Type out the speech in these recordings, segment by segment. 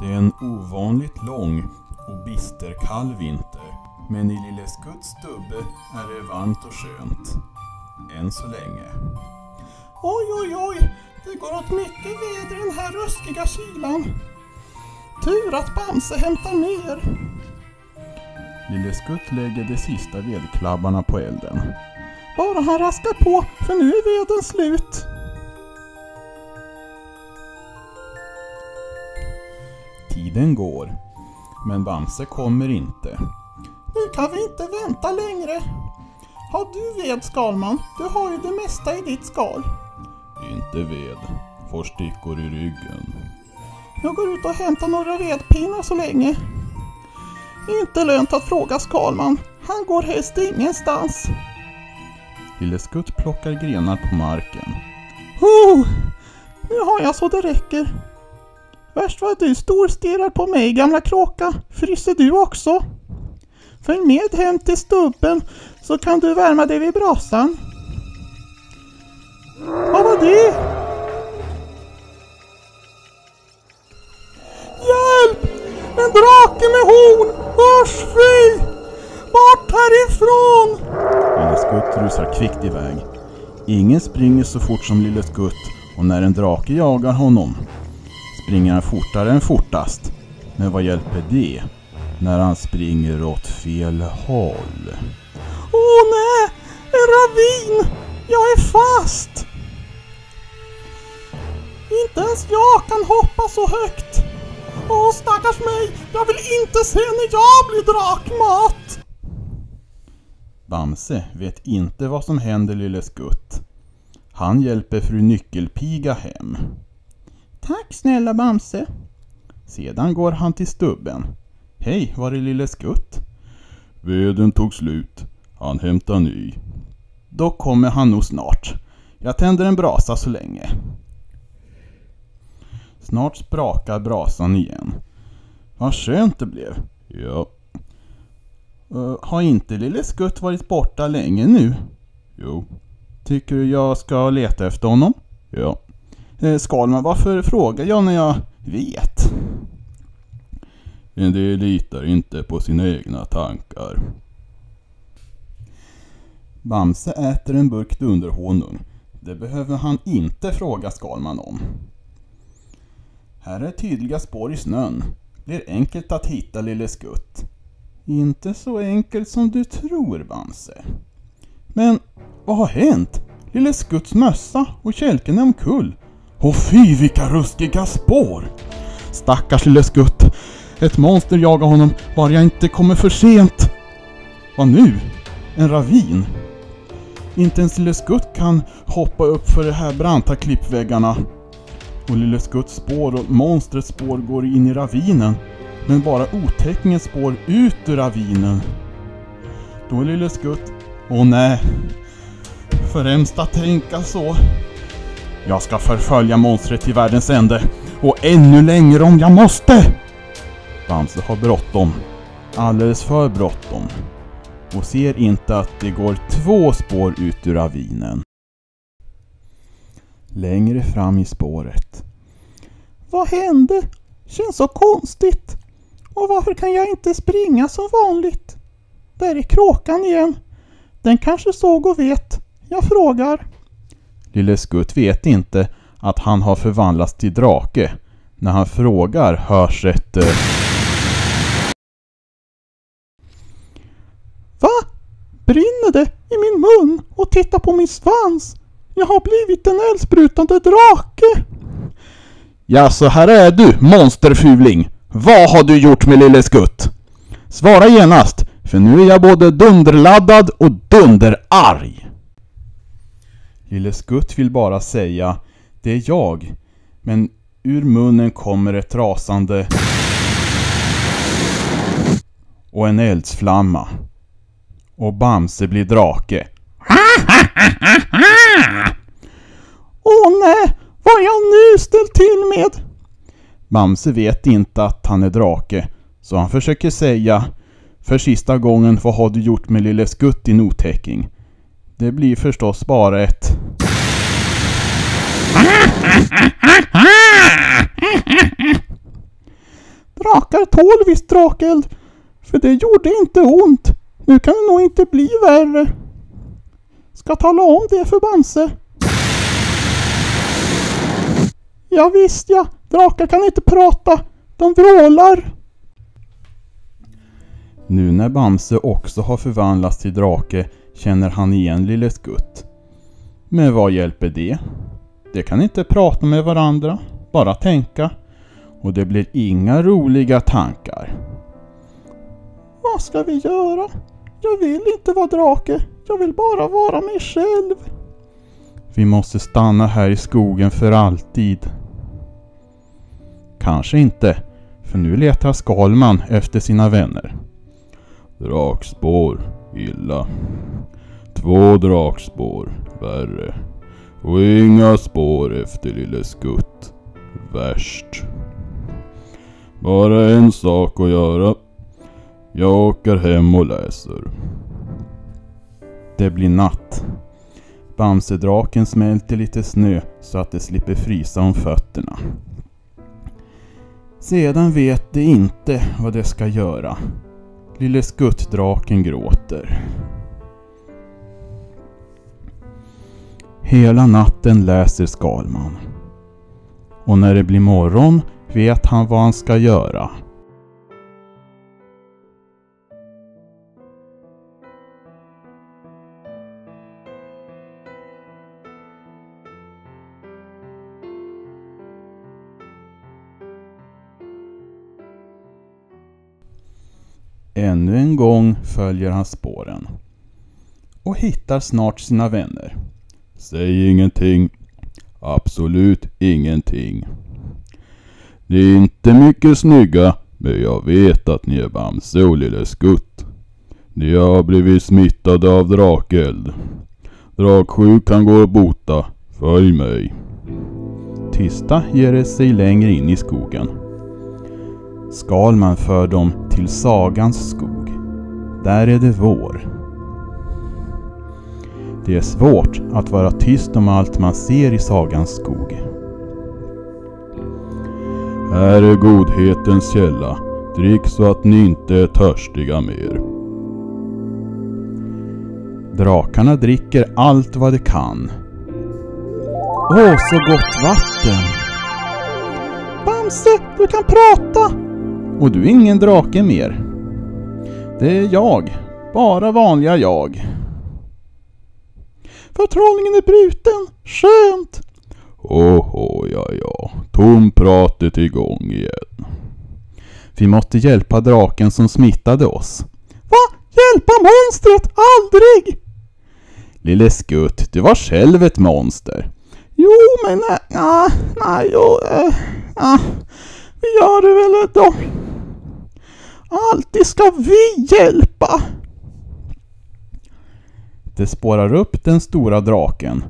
Det är en ovanligt lång och bister kall vinter. Men i Lille Skutts stubbe är det varmt och skönt. Än så länge. Oj, oj, oj. Det går åt mycket väder i den här ruskiga kylan. Tur att Bamse hämtar mer. Lille Skutt lägger de sista vedklabbarna på elden. Bara han raskar på, för nu är veden slut. Tiden går. Men Bamse kommer inte. Nu kan vi inte vänta längre. Har du ved, Skalman? Du har ju det mesta i ditt skal. Inte ved. Får stickor i ryggen. Jag går ut och hämtar några vedpinnar så länge. Inte lönt att fråga Skalman. Han går helst ingenstans. Lille Skutt plockar grenar på marken. Oh, nu har jag så det räcker. Värst vad du storstirrar på mig gamla kråka. Fryser du också? Följ med hem till stubben så kan du värma dig vid brasan. Vad var det? Hjälp! En drake med horn! Usch fy! Bort härifrån! Lille Skutt rusar kvickt iväg. Ingen springer så fort som Lille Skutt och när en drake jagar honom springer han fortare än fortast. Men vad hjälper det när han springer åt fel håll? Åh nej! En ravin! Jag är fast! Inte ens jag kan hoppa så högt. Åh stackars mig! Jag vill inte se när jag blir drakmat! Bamse vet inte vad som händer Lille Skutt. Han hjälper fru Nyckelpiga hem. Tack snälla Bamse. Sedan går han till stubben. Hej, var är Lille Skutt? Veden tog slut. Han hämtar ny. Då kommer han nog snart. Jag tänder en brasa så länge. Snart sprakar brasan igen. Vad skönt det blev. Ja. Uh, har inte Lille Skutt varit borta länge nu? Jo. Tycker du jag ska leta efter honom? Ja. Uh, Skalman, varför frågar jag när jag vet? En del litar inte på sina egna tankar. Bamse äter en burk dunderhonung. Det behöver han inte fråga Skalman om. Här är tydliga spår i snön. Blir enkelt att hitta Lille Skutt. Inte så enkelt som du tror, Bamse. Men vad har hänt? Lille Skutts mössa och kälken är omkull. Och fy vilka ruskiga spår! Stackars Lille Skutt. Ett monster jagar honom bara jag inte kommer för sent. Vad nu? En ravin? Inte ens Lille Skutt kan hoppa upp för de här branta klippväggarna. Och Lille Skutts spår och monstrets spår går in i ravinen. Men bara otäckningens spår ut ur ravinen. Då är Lille Skutt... Åh nej! Främst att tänka så. Jag ska förfölja monstret till världens ände. Och ännu längre om jag måste! Bamse har bråttom. Alldeles för bråttom. Och ser inte att det går två spår ut ur ravinen. Längre fram i spåret. Vad hände? Känns så konstigt. Och varför kan jag inte springa som vanligt? Där är kråkan igen. Den kanske såg och vet. Jag frågar. Lille Skutt vet inte att han har förvandlats till drake. När han frågar hörs ett... Va? Brinner det i min mun? Och titta på min svans. Jag har blivit en eldsprutande drake. Ja, så här är du, monsterfuling! Vad har du gjort med Lille Skutt? Svara genast, för nu är jag både dunderladdad och dunderarg! Lille Skutt vill bara säga Det är jag. Men ur munnen kommer ett rasande och en eldsflamma. Och Bamse blir drake. Åh nej, vad har jag nu ställt till med? Bamse vet inte att han är drake, så han försöker säga För sista gången, vad har du gjort med Lille Skutt din otäcking? Det blir förstås bara ett drakar tål visst drakeld. För det gjorde inte ont. Nu kan det nog inte bli värre. Ska tala om det för Bamse. Ja, visst ja, drakar kan inte prata. De vrålar. Nu när Bamse också har förvandlats till drake känner han igen Lille Skutt. Men vad hjälper det? De kan inte prata med varandra, bara tänka. Och det blir inga roliga tankar. Vad ska vi göra? Jag vill inte vara drake. Jag vill bara vara mig själv. Vi måste stanna här i skogen för alltid. Kanske inte, för nu letar Skalman efter sina vänner. Drakspår, illa. Två drakspår, värre. Och inga spår efter Lille Skutt, värst. Bara en sak att göra. Jag åker hem och läser. Det blir natt. Bamsedraken smälter lite snö så att det slipper frysa om fötterna. Sedan vet de inte vad de ska göra. Lille skuttdraken gråter. Hela natten läser Skalman. Och när det blir morgon vet han vad han ska göra. Ännu en gång följer han spåren. Och hittar snart sina vänner. Säg ingenting. Absolut ingenting. Ni är inte mycket snygga, men jag vet att ni är Bamse och Lille Skutt. Ni har blivit smittade av drakeld. Draksjukan går att bota. Följ mig. Tysta ger det sig längre in i skogen. Skalman för dem till sagans skog. Där är det vår. Det är svårt att vara tyst om allt man ser i sagans skog. Här är godhetens källa. Drick så att ni inte är törstiga mer. Drakarna dricker allt vad de kan. Åh, så gott vatten! Bamse, du kan prata! Och du är ingen drake mer. Det är jag. Bara vanliga jag. Förtrollningen är bruten. Skönt! Åhå, ja ja. Tompratet igång igen. Vi måste hjälpa draken som smittade oss. Va? Hjälpa monstret? Aldrig! Lille Skutt, du var själv ett monster. Jo, men nej, nej, nej, jo, äh, äh, vi gör det väl då. Alltid ska vi hjälpa. Det spårar upp den stora draken.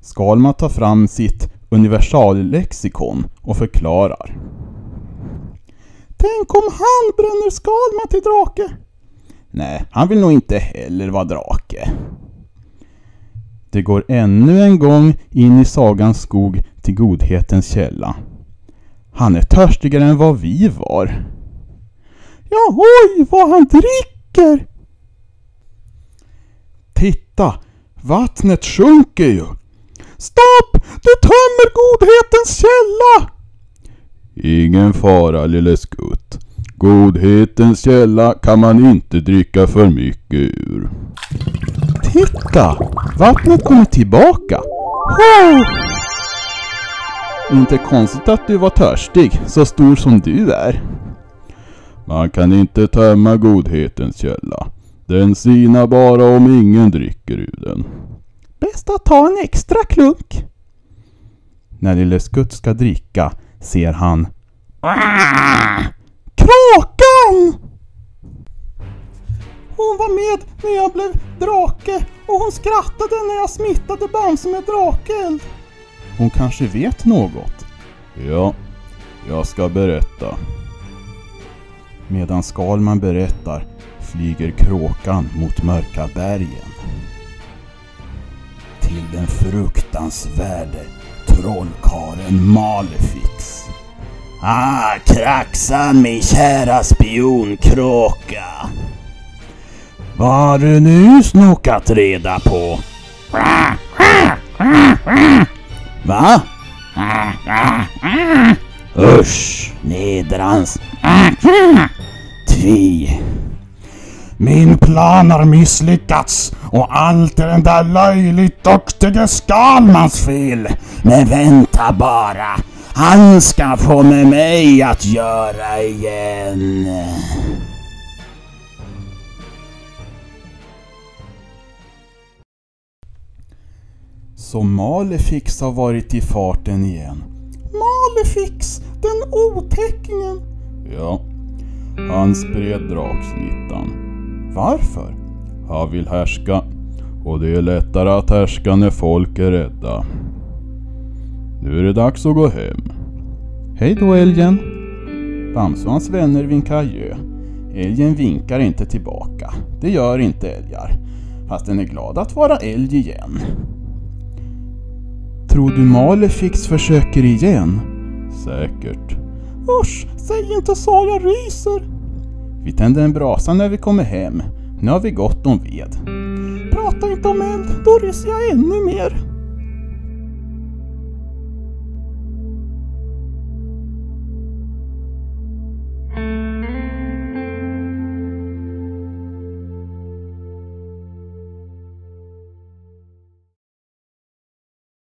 Skalman tar fram sitt universallexikon och förklarar. Tänk om han bränner Skalman till drake? Nej, han vill nog inte heller vara drake. Det går ännu en gång in i sagans skog till godhetens källa. Han är törstigare än vad vi var. Ja, oj, vad han dricker! Titta! Vattnet sjunker ju! Stopp! Du tömmer godhetens källa! Ingen fara lille skutt. Godhetens källa kan man inte dricka för mycket ur. Titta! Vattnet kommer tillbaka! Oh! Inte konstigt att du var törstig, så stor som du är. Man kan inte tömma godhetens källa. Den sinar bara om ingen dricker ur den. Bäst att ta en extra klunk. När Lille Skutt ska dricka ser han Kråkan! Hon var med när jag blev drake och hon skrattade när jag smittade Bamse med drakeld. Hon kanske vet något? Ja, jag ska berätta. Medan Skalman berättar flyger kråkan mot mörka bergen. Till den fruktansvärde trollkaren Malefix. Ah, Kraxan min kära spionkråka. Vad har du nu snokat reda på? Va? Usch, nedrans. Tvi. Min plan har misslyckats och allt är den där löjligt duktige Skalmans fel. Men vänta bara. Han ska få med mig att göra igen. Så Malefix har varit i farten igen. Malefix, den otäckingen. Ja, han spred draksmittan. Varför? Han vill härska. Och det är lättare att härska när folk är rädda. Nu är det dags att gå hem. Hej då älgen. Bamse och hans vänner vinkar adjö. Älgen vinkar inte tillbaka. Det gör inte älgar. Fast den är glad att vara älg igen. Tror du Malefix försöker igen? Säkert. Usch, säg inte så, jag ryser. Vi tänder en brasa när vi kommer hem. Nu har vi gott om ved. Prata inte om eld, då ryser jag ännu mer.